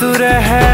तू रहना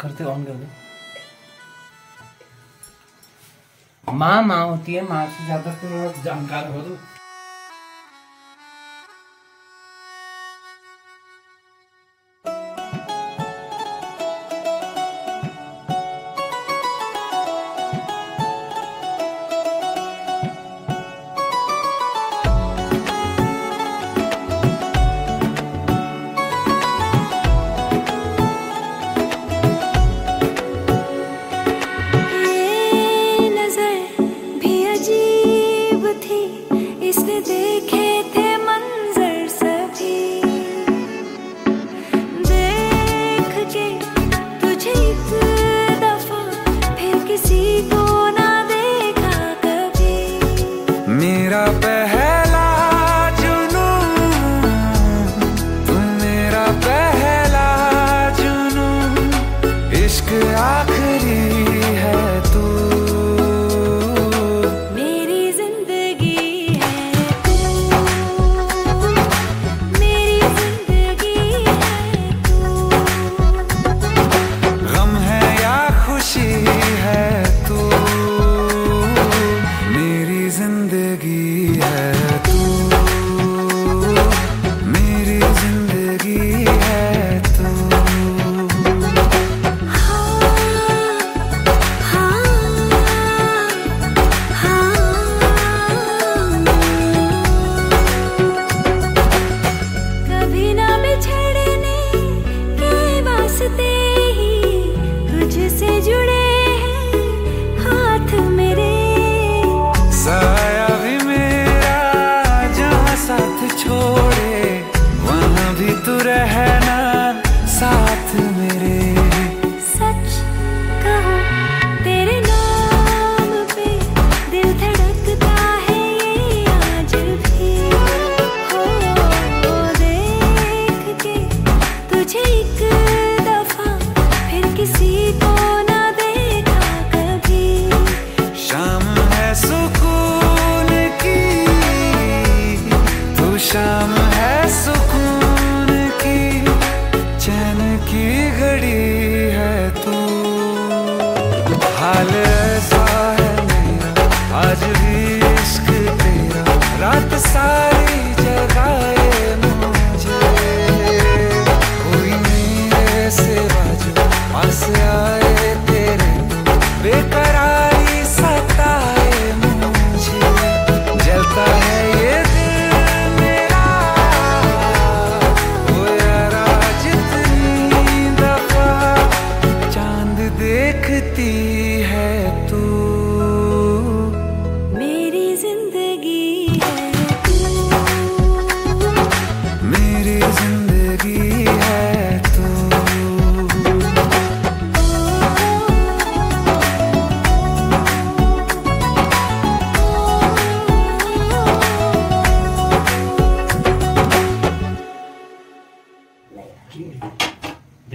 करते ऑन कर दो माँ माँ होती है, माँ से ज़्यादा तुम जानकार हो तो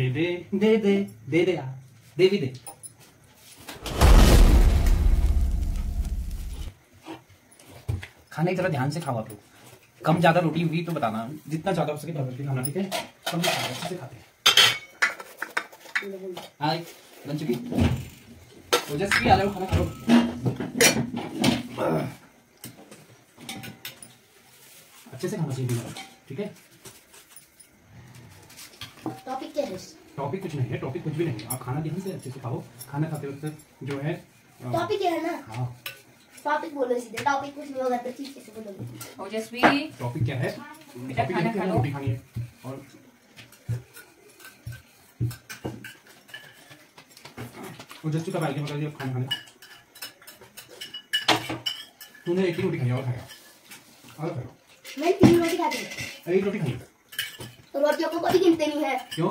दे दे दे दे दे दे यार, दे भी दे। खाने जरा ध्यान से खाओ आप लोग। कम ज़्यादा रोटी हुई तो बताना, जितना ज़्यादा हो सके भर के खाना, ठीक है? कम अच्छे से खाते हैं। हाय बन चुकी। तो ओजस भी आ जाओ खाना खाओ। अच्छे से खाना चाहिए, ठीक है? टॉपिक क्या है? टॉपिक कुछ नहीं है टॉपिक कुछ भी नहीं। है आप खाना ध्यान से अच्छे से खाओ। खाना खाते वक्त जो है टॉपिक क्या है ना? हाँ। टॉपिक बोलो सीधे टॉपिक कुछ नहीं होगा तो चीज़ कैसे बोलोगे ओजस्वी। टॉपिक क्या है? बेटा, खाना है खा लो। रोटी खानी है। और और जस्ट कब आएगी जब खाना खाने। तूने एक ही रोटी खाई है और खाएगा और खाएगा मैं तीन रोटी खाती हूँ एक रोटी खाई है तो रोटियों को कभी गिनते नहीं है। क्यों?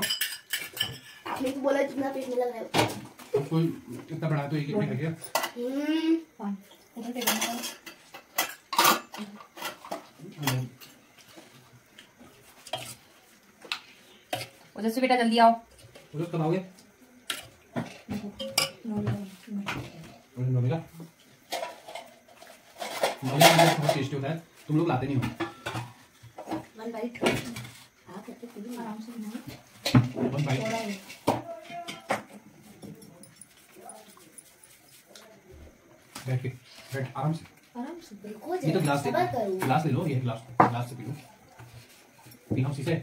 आपने तो बोला जितना पेट में लग रहा है कोई इतना बड़ा तो एक ही खा गया हम्म, उधर टेबल पर ओजस्वी बेटा जल्दी आओ। उधर कब आओगे? और बहुत टेस्टी होता है। तुम लोग लाते नहीं हो one bite। हाँ, करते खुद ही। आराम से। बैठ के बैठ आराम से आराम से देखो ये तो जरा, गिलास ले ले ये गिलास गिलास से पी लो पीना उसी से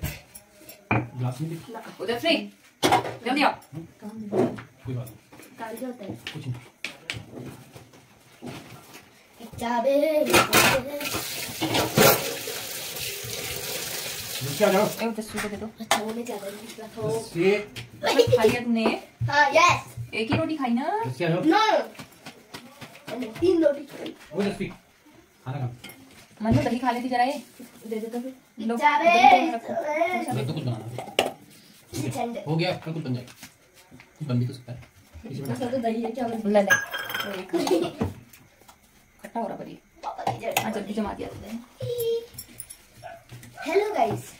गिलास में पी ओजस्वी जल्दी आओ कोई बात नहीं काम क्या होता है कुछ नहीं आ जाओ दे दो। अच्छा वो मैं हाँ? यस एक ही रोटी खाई ना? नीचे आ जाओ नो मैंने तीन रोटी खाई। वो जस्ट खाना खा मनु दही खा लेती जरा ये। दे देता लो चाबे दही तो तो कुछ बनाना हो। गया कल कुछ बन जाएगा। कुछ बन भी तो सकता है। तो है खट्टा हो रहा बड़ी जल्दी जमा दिया। हेलो गाइस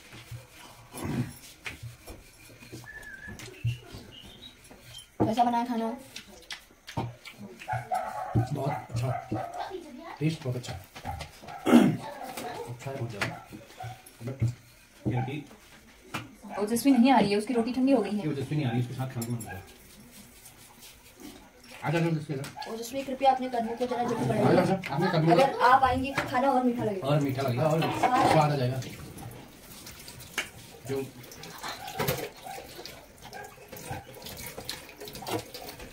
कैसा बनाया खाना। बहुत अच्छा। टेस्ट बहुत अच्छा। अच्छा है बहुत ज़्यादा। बट ये कि ओजस्वी नहीं आ रही है उसकी रोटी ठंडी हो गई है। से नहीं आ रही उसके साथ खाने मन है उसमें कृपया अपने कदमों को जरा जल्दी बढ़ाइए। अगर आप आएँगे तो खाना और मीठा लगेगा। और मीठा लगेगा और स्वाद आ जाएगा। जो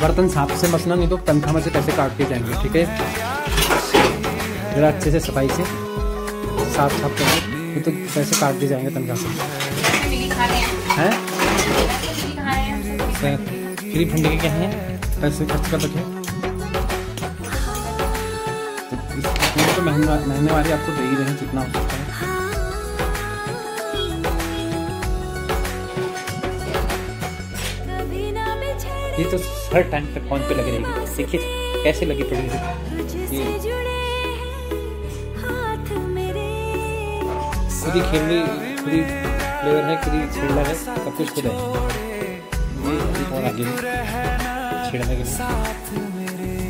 बर्तन साफ़ से मसना नहीं तो तनख्वाह में से पैसे काट के जाएँगे, ठीक है? जरा अच्छे से सफ़ाई से साफ़ साफ़ करेंगे नहीं तो पैसे काट दिए जाएँगे तनख्वाह से। हैं? फ्री फंडे के क्या हैं? पैसे खर्च कर रखे तो तो महीने महीने वाले आपको दे ही रहे हैं जितना हो सकता है। ये तो हर टाइम तक फ़ोन पे लगी रहेगी। देखिए कैसे लगी पड़ी है खुद ही खेलने, खुद ही प्लेयर है, खुद ही खेल है, सब कुछ खुद है। ये और आगे छेड़ने के लिए